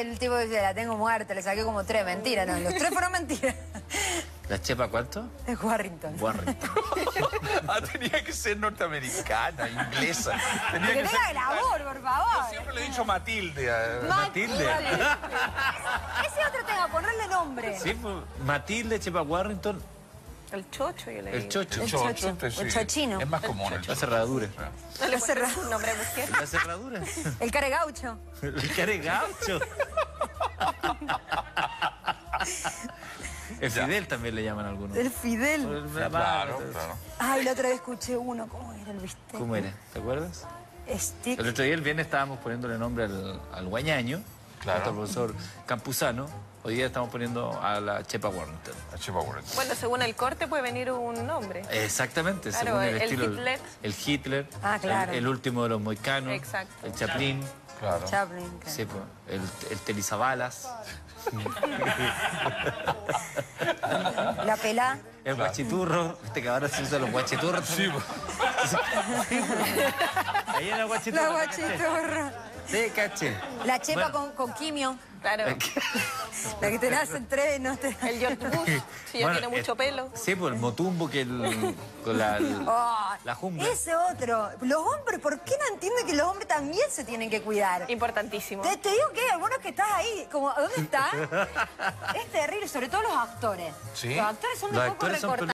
el tipo dice, la tengo muerta, le saqué como tres. Mentira, no, los tres fueron mentiras. ¿La chepa cuánto? Es Warrington. Warrington. ah, tenía que ser norteamericana, inglesa. Tenía que, que tenga glamour, por favor. Yo siempre le he dicho Matilde. A... Matilde. Ese otro tenga, ponerle nombre. Sí, pues, Matilde, chepa Warrington. El chocho, yo le El chocho. El chocho, chocho. pues, El sí. chochino. Es más común. el La chocho. cerradura. No le La cerra- pones un nombre de mujer. La cerradura. El caregaucho. El care El Fidel también le llaman algunos. El Fidel. Claro, claro. Ay, la otra vez escuché uno. ¿Cómo era el bistec? ¿Cómo era? ¿Te acuerdas? Stick. El otro día, el viernes, estábamos poniéndole nombre al, al guañaño, Claro. al profesor Campuzano. Hoy día estamos poniendo a la Chepa Warrington. La chepa Warren. Bueno, según el corte puede venir un nombre. Exactamente, Claro, según el, el estilo. Hitler. El Hitler. Ah, claro. El, el último de los moicanos. Exacto. El Chaplin. Claro. Chaplin. claro. Sí, pues, el, el Telizabalas. La pelá. El guachiturro. Viste que ahora se usan los guachiturros. Sí, también. Ahí en el. La ¿te guachiturra. caché? Sí, caché. La chepa Bueno. con, con quimio. Claro. La que te la tres, no te... El George Bush, si ya Bueno, tiene mucho pelo. Sí, pues el motumbo que el. Con la, Oh, la jungla. Ese otro. Los hombres, ¿por qué no entienden que los hombres también se tienen que cuidar? Importantísimo. Te, te digo que hay algunos que estás ahí, como, ¿dónde está? es terrible, sobre todo los actores. Sí. Los actores son de Los poco actores.